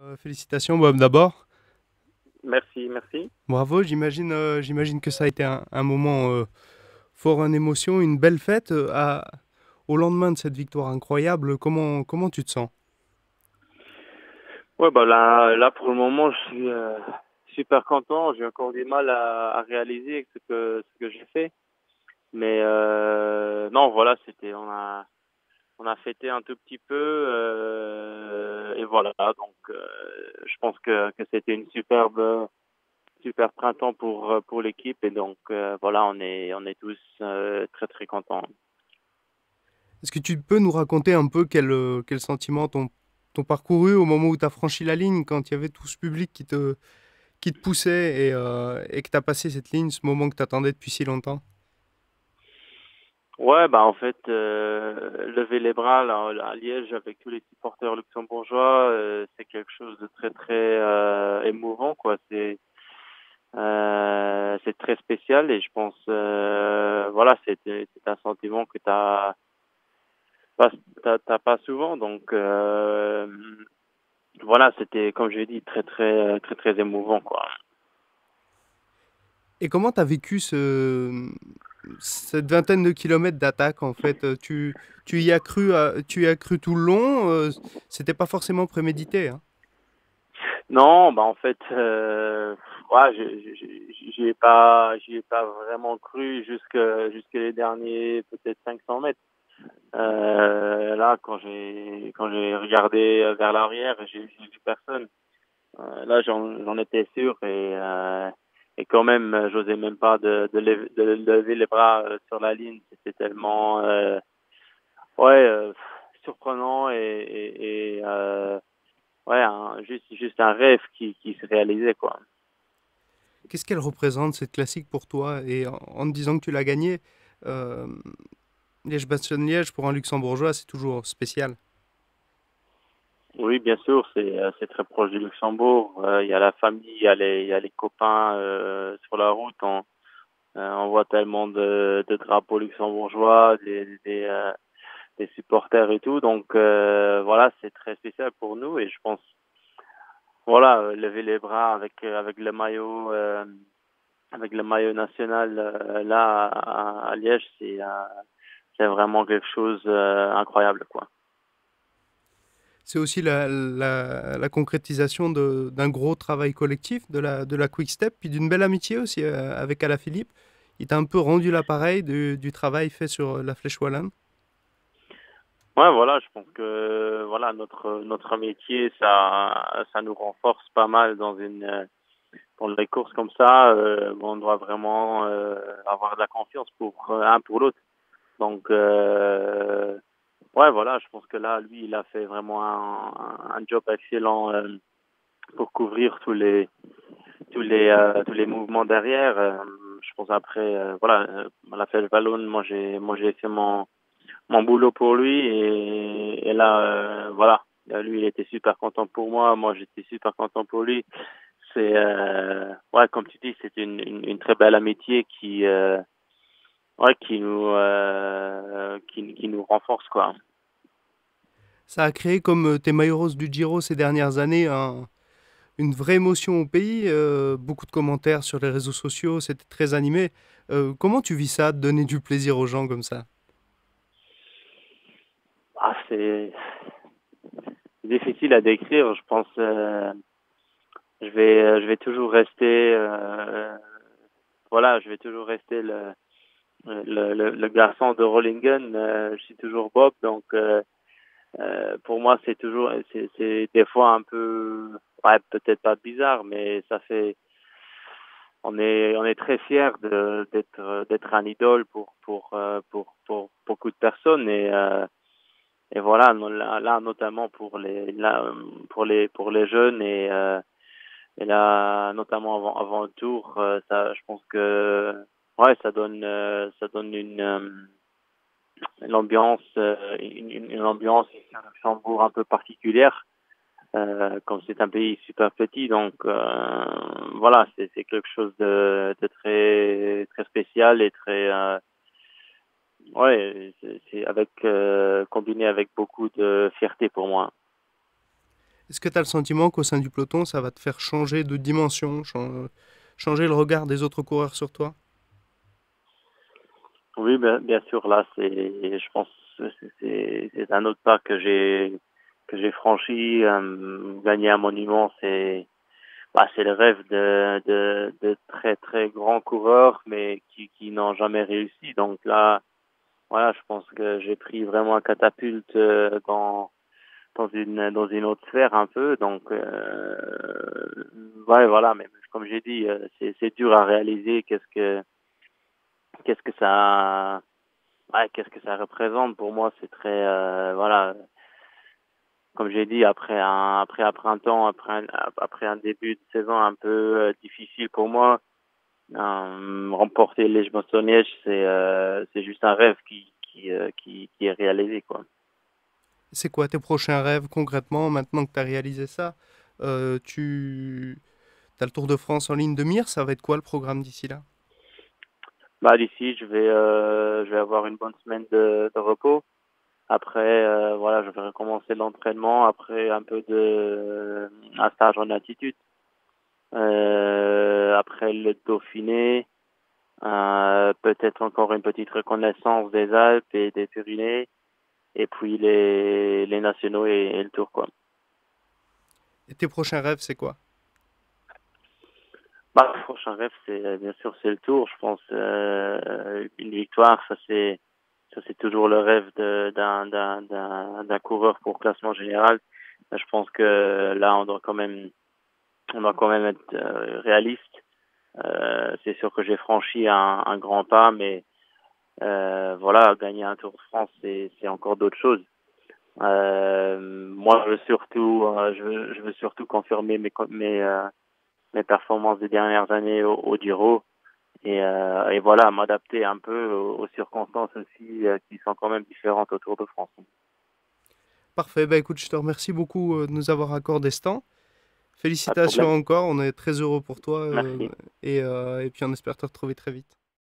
Euh, félicitations Bob d'abord. Merci, merci. Bravo, j'imagine euh, j'imagine que ça a été un, un moment euh, fort en émotion, une belle fête. à- au lendemain de cette victoire incroyable, comment, comment tu te sens? Ouais, bah là, là pour le moment, je suis super content. J'ai encore du mal à, à réaliser ce que ce que j'ai fait, mais non, voilà, c'était on a on a fêté un tout petit peu euh, et voilà. Donc, je pense que c'était une superbe super printemps pour euh, pour l'équipe et donc euh, voilà, on est on est tous euh, très très contents. Est-ce que tu peux nous raconter un peu quel, euh, quel sentiment t'ont parcouru au moment où tu as franchi la ligne, quand il y avait tout ce public qui te, qui te poussait et, euh, et que tu as passé cette ligne, ce moment que tu attendais depuis si longtemps? Ouais, bah en fait, euh, lever les bras là, à Liège avec tous les supporters luxembourgeois, euh, c'est quelque chose de très très euh, émouvant quoi. C'est euh, c'est très spécial et je pense euh, voilà, c'est c'est un sentiment que t'as pas t'as t'as pas souvent donc euh, voilà, c'était comme je l'ai dit très très très très émouvant quoi. Et comment tu as vécu ce, cette vingtaine de kilomètres d'attaque en fait Euh, tu, tu y as cru, à- tu y as cru tout le long euh, C'était pas forcément prémédité. hein Non, bah en fait, euh, ouais, j'ai- pas, pas vraiment cru jusque jusque les derniers peut-être 500 mètres. Euh, là, quand j'ai quand j'ai regardé vers l'arrière, j'ai vu personne. Euh, là, j'en étais sûr et euh, et quand même, euh, j'osais même pas de lever, les bras euh, sur la ligne. C'était tellement euh, ouais surprenant et ouais, juste, juste un rêve qui, se réalisait, quoi. Qu'est-ce qu'elle représente cette classique pour toi? Et en, en te disant que tu l'as gagnée, Liège-Bastogne-Liège pour un luxembourgeois, c'est toujours spécial. Oui, bien sûr, c'est, euh, c'est très proche du Luxembourg. Euh, Il y a la famille, il y a les, il y a les copains euh, sur la route. On, euh, on voit tellement de, de drapeaux luxembourgeois, des, supporters et tout. Donc, voilà, c'est très spécial pour nous et je pense, voilà, lever les bras avec, le maillot, avec le maillot national là à, à Liège, c'est, c'est vraiment quelque chose euh, incroyable, quoi. C'est aussi la, concrétisation d'un gros travail collectif de la, Quick Step, puis d'une belle amitié aussi euh, avec Alaphilippe. Il t'a un peu rendu l'appareil du, travail fait sur la Flèche Wallonne. Ouais, voilà, je pense que voilà notre notre métier, ça ça nous renforce pas mal dans une euh, dans les courses comme ça. euh, on doit vraiment euh, avoir de la confiance pour euh, un pour l'autre. Donc euh, ouais, voilà, je pense que là, lui, il a fait vraiment un, un job excellent euh, pour couvrir tous les tous les euh, tous les mouvements derrière. Euh, je pense après, euh, voilà, euh, la Flèche Wallonne, moi j'ai moi j'ai fait mon mon boulot pour lui et, et là euh, voilà. Là, lui il était super content pour moi moi j'étais super content pour lui. C'est ouais comme tu dis c'est une, une, une très belle amitié qui ouais qui nous qui, qui nous renforce quoi Ça a créé, comme euh, roses du Giro ces dernières années, un- une vraie émotion au pays. euh, beaucoup de commentaires sur les réseaux sociaux, c'était très animé. Euh, comment tu vis ça, de donner du plaisir aux gens comme ça? Ah c'est difficile à décrire je pense euh, je vais je vais toujours rester voilà je vais toujours rester le le, garçon de Rollingen, je suis toujours Bob, donc euh, pour moi c'est toujours c'est des fois un peu ouais, peut-être pas bizarre, mais ça fait on est on est très fiers de d'être d'être un idole pour pour euh, pour pour beaucoup de personnes et euh, et voilà là, notamment pour les là, pour les pour les jeunes et euh, et là notamment avant avant le tour euh, ça je pense que ouais ça donne ça donne une l'ambiance euh, une, ambiance ici à un peu particulière euh, comme c'est un pays super petit donc euh, voilà c'est quelque chose de, très très spécial et très euh, ouais c'est avec euh, combiné avec beaucoup de fierté pour moi. Est-ce que tu as le sentiment qu'au sein du peloton, ça va te faire changer de dimension, changer le regard des autres coureurs sur toi? Oui, bien, sûr. Là, c'est, je pense, c'est un autre pas que j'ai que j'ai franchi. Euh, gagner un monument, c'est bah, c'est le rêve de, de, de très très grands coureurs, mais qui, qui n'ont jamais réussi. Donc là, voilà, je pense que j'ai pris vraiment un catapulte euh, dans dans une dans une autre sphère un peu. Donc euh, ouais, voilà. Mais comme j'ai dit, euh, c'est c'est dur à réaliser. Qu'est-ce que qu'est-ce que ça ouais, qu'est-ce que représente pour moi C'est très euh, voilà. Comme j'ai dit, après un, après un printemps, après un, début de saison un peu euh, difficile pour moi, euh, remporter les Boston c'est c'est juste un rêve qui, est réalisé. C'est quoi tes prochains rêves concrètement maintenant que tu as réalisé ça? Tu as le Tour de France en ligne de mire, ça va être quoi le programme d'ici là? Bah, D'ici, je, vais je vais avoir une bonne semaine de, de repos. Après, euh, voilà, je vais recommencer l'entraînement après un peu de un stage en altitude. Euh, après le Dauphiné, euh, peut-être encore une petite reconnaissance des Alpes et des Pyrénées, et puis les, les nationaux et, le Tour, quoi. Et tes prochains rêves, c'est quoi? Bah, Le prochain rêve, c'est bien sûr c'est le Tour. Je pense euh, une victoire, ça c'est ça, c'est toujours le rêve d'un, d'un, d'un, d'un coureur pour classement général. Je pense que là, on doit quand même, on doit quand même être euh, réaliste. Euh, c'est sûr que j'ai franchi un, un, grand pas, mais euh, voilà, gagner un Tour de France, c'est, c'est encore d'autres choses. Euh, moi, je veux surtout, euh, je veux, je veux surtout confirmer mes, mes, euh, mes performances des dernières années au, au Giro et, euh, et voilà, m'adapter un peu aux, circonstances aussi euh, qui sont quand même différentes autour de France. Parfait, bah écoute, je te remercie beaucoup euh, de nous avoir accordé ce temps. Félicitations encore, on est très heureux pour toi et, et puis on espère te retrouver très vite.